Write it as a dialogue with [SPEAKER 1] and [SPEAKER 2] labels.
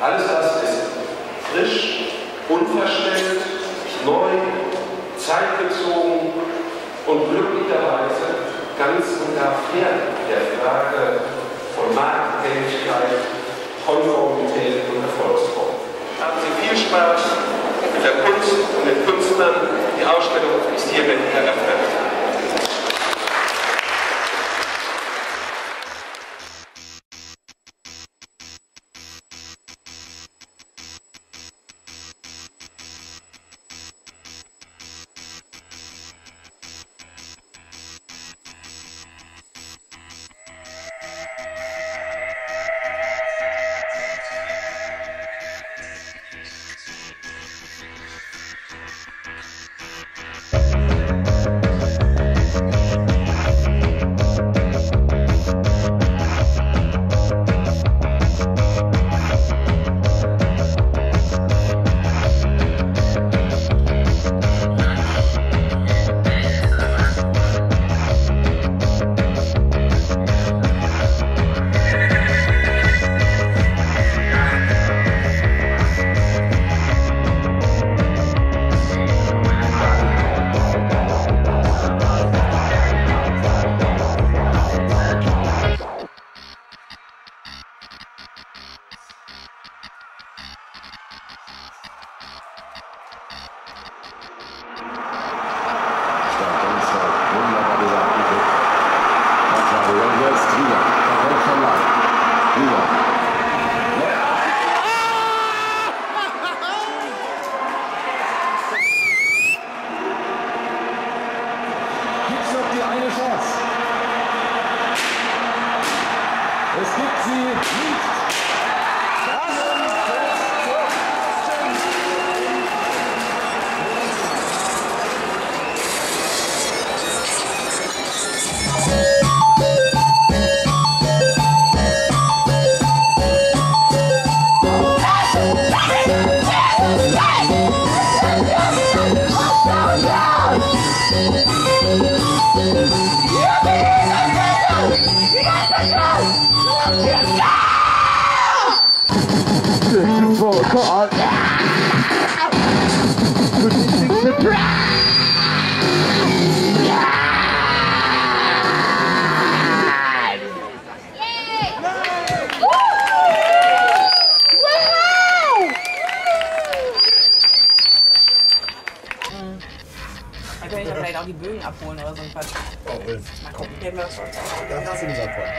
[SPEAKER 1] Alles das ist frisch, unverstellt, neu, zeitgezogen und glücklicherweise ganz und gar fern der Frage von Marktfähigkeit, Konformität und Erfolgsform. Haben Sie viel Spaß mit der Kunst und den Künstlern. Die Ausstellung ist hiermit eröffnet.
[SPEAKER 2] Es gibt sie nicht.
[SPEAKER 3] Dann Natürlich hat vielleicht auch die Bögen abholen oder so
[SPEAKER 4] Lass ihn abholen.